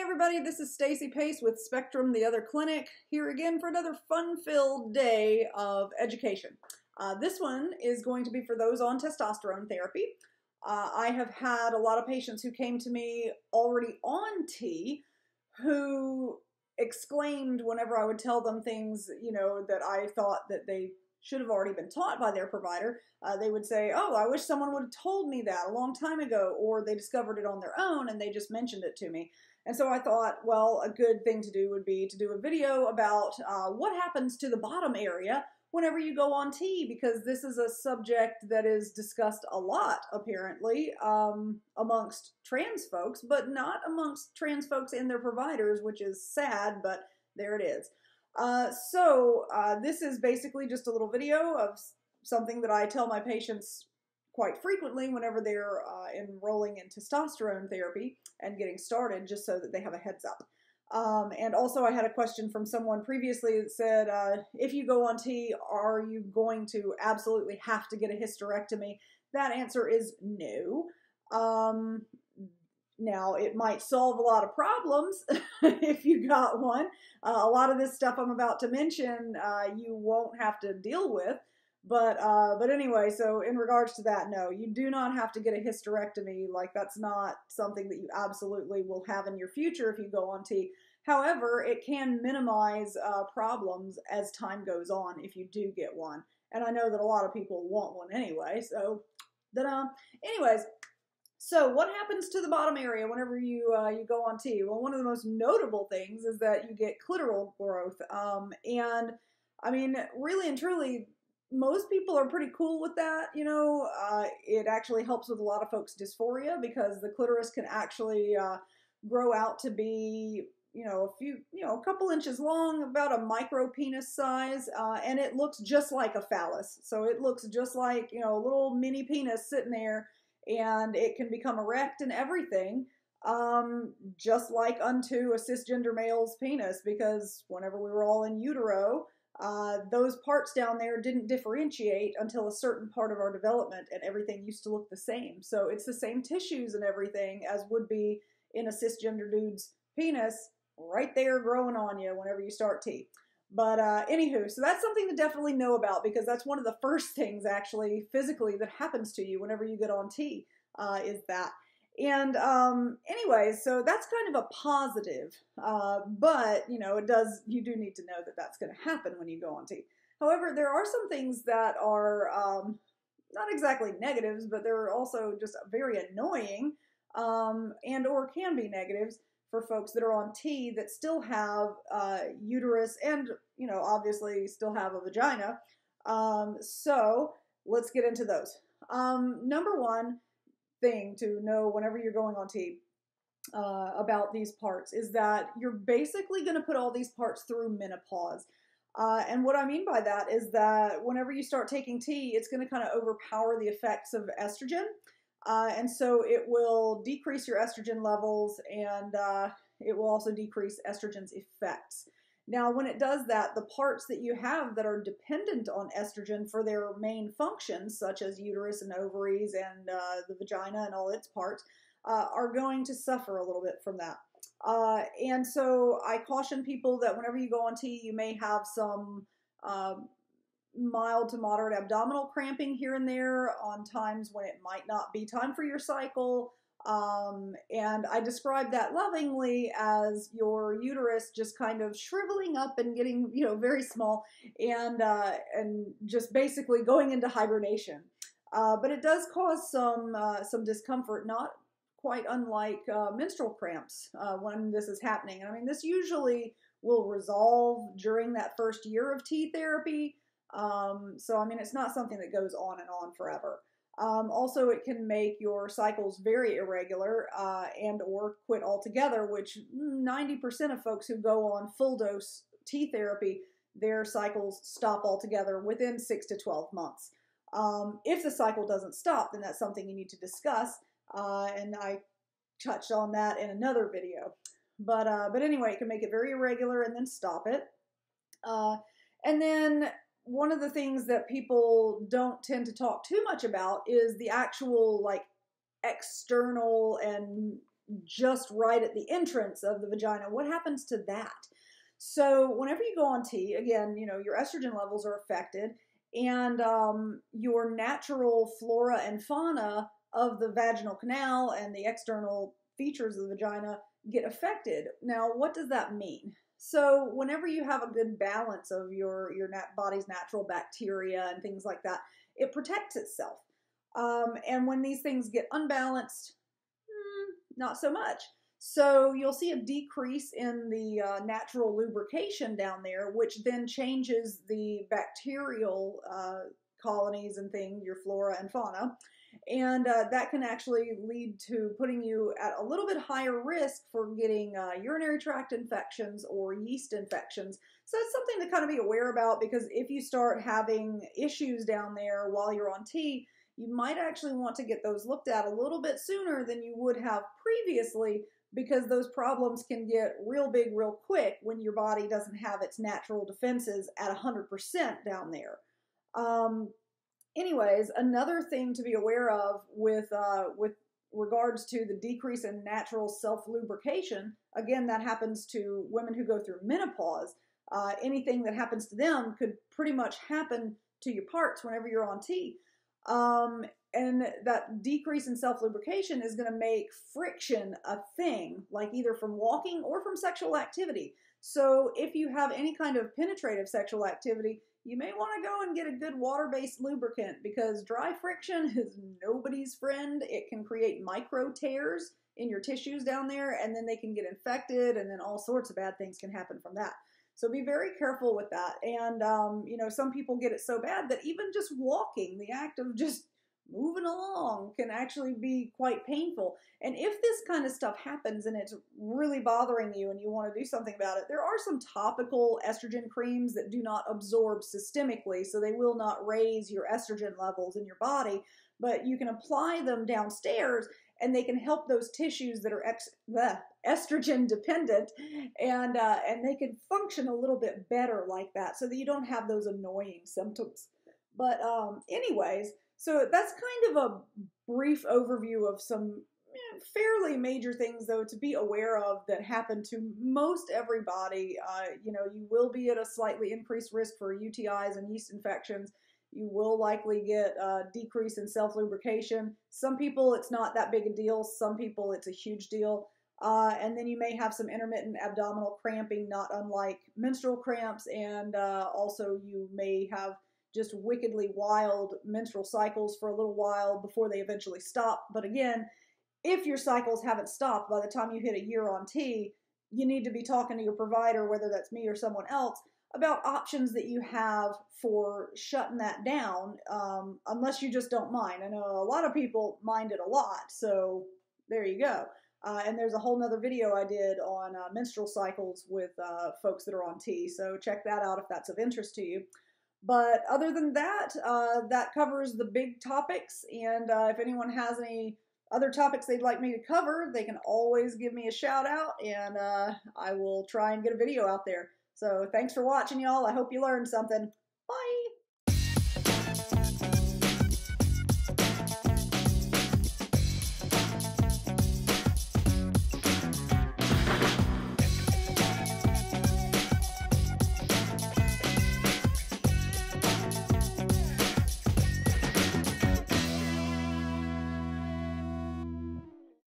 Everybody, this is Stacy Pace with Spectrum the Other Clinic, here again for another fun-filled day of education. Uh, this one is going to be for those on testosterone therapy. Uh, I have had a lot of patients who came to me already on T who exclaimed whenever I would tell them things, you know, that I thought that they should have already been taught by their provider. Uh, they would say, Oh, I wish someone would have told me that a long time ago, or they discovered it on their own and they just mentioned it to me. And so I thought, well, a good thing to do would be to do a video about uh, what happens to the bottom area whenever you go on T, because this is a subject that is discussed a lot, apparently, um, amongst trans folks, but not amongst trans folks and their providers, which is sad, but there it is. Uh, so uh, this is basically just a little video of something that I tell my patients quite frequently whenever they're uh, enrolling in testosterone therapy and getting started, just so that they have a heads up. Um, and also, I had a question from someone previously that said, uh, if you go on T, are you going to absolutely have to get a hysterectomy? That answer is no. Um, now, it might solve a lot of problems if you got one. Uh, a lot of this stuff I'm about to mention, uh, you won't have to deal with. But uh, but anyway, so in regards to that, no, you do not have to get a hysterectomy. Like that's not something that you absolutely will have in your future if you go on T. However, it can minimize uh, problems as time goes on if you do get one. And I know that a lot of people want one anyway. So, da Anyways, so what happens to the bottom area whenever you uh, you go on T? Well, one of the most notable things is that you get clitoral growth. Um, and I mean, really and truly, most people are pretty cool with that. You know, uh, it actually helps with a lot of folks' dysphoria because the clitoris can actually uh, grow out to be, you know, a few, you know, a couple inches long, about a micro penis size, uh, and it looks just like a phallus. So it looks just like, you know, a little mini penis sitting there, and it can become erect and everything. Um, just like unto a cisgender male's penis, because whenever we were all in utero, uh, those parts down there didn't differentiate until a certain part of our development, and everything used to look the same. So it's the same tissues and everything as would be in a cisgender dude's penis, right there growing on you whenever you start T. But uh, anywho, so that's something to definitely know about because that's one of the first things actually physically that happens to you whenever you get on T uh, is that. And um, anyway, so that's kind of a positive, uh, but you know, it does. You do need to know that that's going to happen when you go on T. However, there are some things that are um, not exactly negatives, but they're also just very annoying, um, and or can be negatives for folks that are on T that still have uh, uterus and you know obviously still have a vagina. Um, so let's get into those. Um, number one thing to know whenever you're going on T uh, about these parts is that you're basically going to put all these parts through menopause. Uh, and what I mean by that is that whenever you start taking T, it's going to kind of overpower the effects of estrogen. Uh, and so it will decrease your estrogen levels and uh, it will also decrease estrogen's effects. Now, when it does that, the parts that you have that are dependent on estrogen for their main functions, such as uterus and ovaries and uh, the vagina and all its parts, uh, are going to suffer a little bit from that. Uh, and so I caution people that whenever you go on T, you may have some um, mild to moderate abdominal cramping here and there on times when it might not be time for your cycle. Um, and I describe that lovingly as your uterus just kind of shriveling up and getting, you know, very small and, uh, and just basically going into hibernation. Uh, but it does cause some, uh, some discomfort, not quite unlike uh, menstrual cramps uh, when this is happening. I mean, this usually will resolve during that first year of T therapy. Um, so, I mean, it's not something that goes on and on forever. Um, also, it can make your cycles very irregular uh, and or quit altogether, which 90% of folks who go on full dose T therapy, their cycles stop altogether within 6 to 12 months. Um, if the cycle doesn't stop, then that's something you need to discuss, uh, and I touched on that in another video. But, uh, but anyway, it can make it very irregular and then stop it. Uh, and then one of the things that people don't tend to talk too much about is the actual like external and just right at the entrance of the vagina. What happens to that? So whenever you go on T, again, you know, your estrogen levels are affected and um, your natural flora and fauna of the vaginal canal and the external features of the vagina get affected. Now, what does that mean? So, whenever you have a good balance of your your nat- body's natural bacteria and things like that, it protects itself. Um, and when these things get unbalanced, hmm, not so much. So you'll see a decrease in the uh, natural lubrication down there, which then changes the bacterial uh, colonies and things, your flora and fauna. And uh, that can actually lead to putting you at a little bit higher risk for getting uh, urinary tract infections or yeast infections. So it's something to kind of be aware about because if you start having issues down there while you're on T, you might actually want to get those looked at a little bit sooner than you would have previously because those problems can get real big real quick when your body doesn't have its natural defenses at 100% down there. Um, anyways, another thing to be aware of with uh, with regards to the decrease in natural self lubrication, again, that happens to women who go through menopause. Uh, anything that happens to them could pretty much happen to your parts whenever you're on T. Um, and that decrease in self lubrication is going to make friction a thing, like either from walking or from sexual activity. So, if you have any kind of penetrative sexual activity, you may want to go and get a good water based lubricant because dry friction is nobody's friend. It can create micro tears in your tissues down there, and then they can get infected, and then all sorts of bad things can happen from that. So be very careful with that. And, um, you know, some people get it so bad that even just walking, the act of just moving along can actually be quite painful. And if this kind of stuff happens and it's really bothering you and you want to do something about it, there are some topical estrogen creams that do not absorb systemically, so they will not raise your estrogen levels in your body, but you can apply them downstairs and they can help those tissues that are ex- the estrogen dependent and uh, and they can function a little bit better like that so that you don't have those annoying symptoms. But um, anyways, so that's kind of a brief overview of some fairly major things, though, to be aware of that happen to most everybody. Uh, you know, you will be at a slightly increased risk for UTIs and yeast infections. You will likely get a decrease in self lubrication. Some people, it's not that big a deal. Some people, it's a huge deal. Uh, and then you may have some intermittent abdominal cramping, not unlike menstrual cramps. And uh, also, you may have just wickedly wild menstrual cycles for a little while before they eventually stop. But again, if your cycles haven't stopped by the time you hit a year on T, you need to be talking to your provider, whether that's me or someone else, about options that you have for shutting that down, um, unless you just don't mind. I know a lot of people mind it a lot, so there you go. Uh, and there's a whole nother video I did on uh, menstrual cycles with uh, folks that are on T, so check that out if that's of interest to you. But other than that, uh, that covers the big topics. And uh, if anyone has any other topics they'd like me to cover, they can always give me a shout out and uh, I will try and get a video out there. So thanks for watching, y'all. I hope you learned something. Bye.